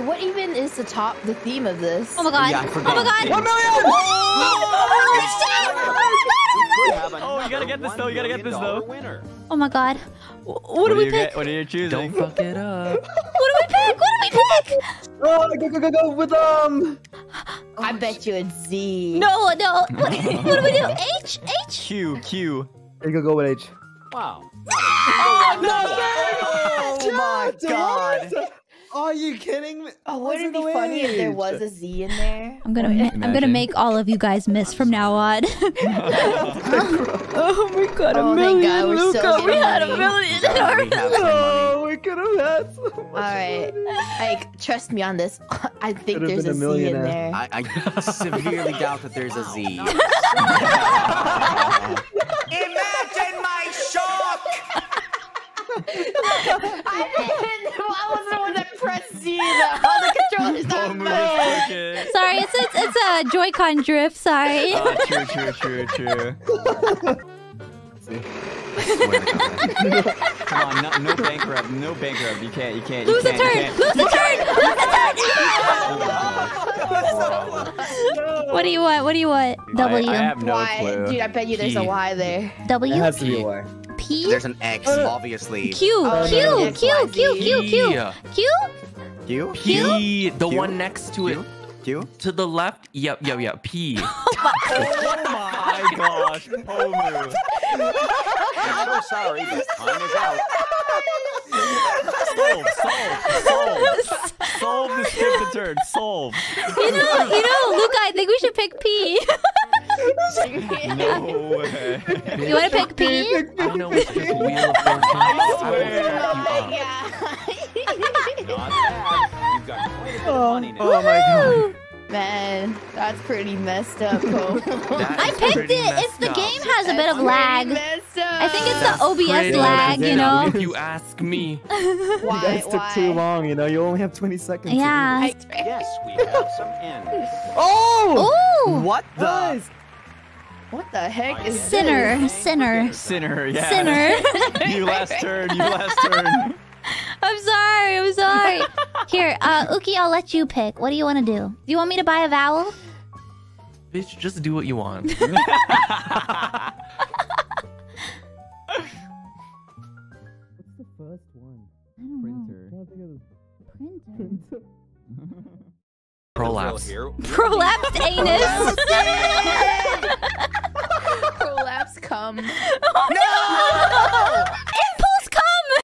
Wait, what even is the top, the theme of this? Oh my god. Yeah, I oh forgot. my god. One million! Oh, you gotta get this though. You gotta get this though. Oh my god. Wh- What do we pick? get? What are you choosing? Don't fuck it up. What do we pick? What do we pick? Oh, go, go, go, go with um. I bet you it's Z. No, no. What, what do we do? H? H? Q Q. There you go, go with H. Wow. Oh, Oh my god. Are you kidding me? Oh, wouldn't it be funny if there was a Z in there? I'm gonna ma- I'm gonna make all of you guys miss from now on. oh my god, Oh, thank God, we're so we getting had a million. Yeah, we have some money. Oh, we could have had so much All right, like trust me on this. I think Could've there's been a a Z in there. I, I severely doubt that there's a Z. Imagine my shock! I didn't. I wasn't the one that pressed Z. The controller's not Oh, move there. this ticket. Sorry, it's it's it's a Joy-Con drift. Sorry. Ah, true, true, true, true. Come on, no, no bank rub, no bank rub. You can't, you can't, you Lose can't, you turn. can't. Lose a turn. Lose a turn. What do you want? What do you want? W. I, I have no Why, clue. dude? I bet you there's a P. Y there. It W. has to be a Y. P. There's an X, uh, obviously. Q. Oh, Q. no, Q. X, Q. Y, Z. Q. Q. Yeah. Q. Q? P, the Q? one next to it, Q? Q? to the left. Yep, yep, yep. P. Oh, oh my gosh, Pomu. I'm so sorry, but time is out. Solve, solve, solve. Solve the skip the turn. Solve. You know, you know, Luca. I think we should pick P. No way. You want to pick P? I don't know. It's just Wheel of Fortune. I swear. fuck you up. yeah. Not bad. You've got quite a bit of oh, money now. Oh my god. Man, that's pretty messed up, Cole. I picked it. It's the up. game has a bit of lag. pretty messed up. I think it's That's the OBS lag, you know. If you ask me. why. That took why? too long, you know. You only have 20 seconds. Yeah. this. Yes, we have some ends. Oh! Ooh, What the? Guys! What the heck is sinner, this? sinner, Sinner, yeah. sinner. You last turn, you last turn. I'm sorry. I'm sorry. Here, uh, Uki, I'll let you pick. What do you want to do? Do you want me to buy a vowel? Bitch, just do what you want. What's the first one? I don't know. Printer. Prolapse. Prolapsed anus.